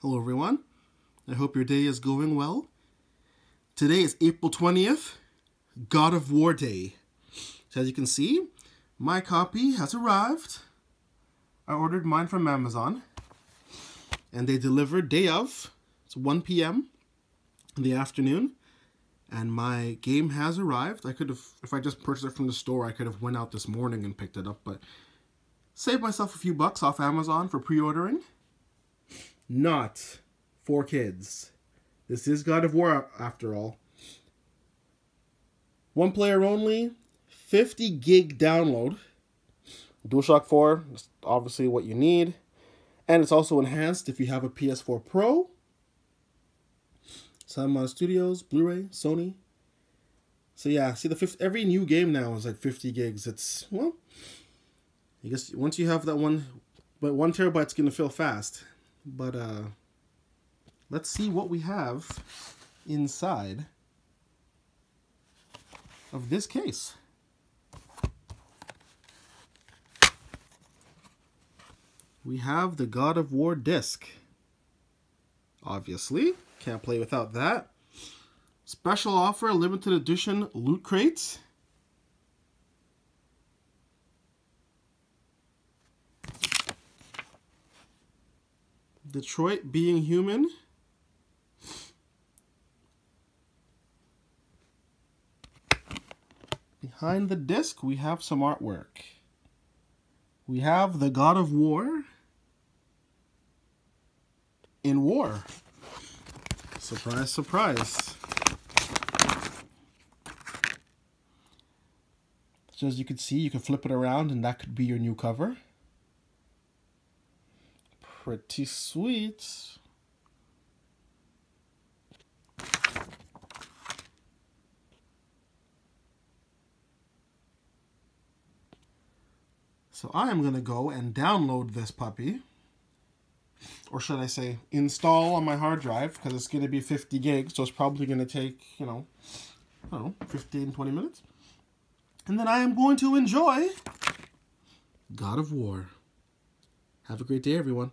Hello, everyone. I hope your day is going well. Today is April 20th, God of War Day. So, as you can see, my copy has arrived. I ordered mine from Amazon, and they delivered day of. It's 1 p.m. in the afternoon, and my game has arrived. I could have, if I just purchased it from the store, I could have went out this morning and picked it up, but saved myself a few bucks off Amazon for pre-ordering not for kids. This is God of War after all. One player only, 50 gig download. DualShock 4 is obviously what you need. And it's also enhanced if you have a PS4 Pro. Some Studios, Blu-ray, Sony. So yeah, see the fifth, every new game now is like 50 gigs. It's well, I guess once you have that one, but one terabyte's gonna fill fast. But uh, let's see what we have inside of this case. We have the God of War disc. Obviously, can't play without that. Special offer, limited edition loot crates. Detroit Become Human. Behind the disc, we have some artwork. We have the God of War in war. Surprise, surprise. So as you can see, you can flip it around and that could be your new cover pretty sweet. So I am going to go and download this puppy. Or should I say install on my hard drive because it's going to be 50 gigs. So it's probably going to take, you know, I don't know, 15, 20 minutes. And then I am going to enjoy God of War. Have a great day, everyone.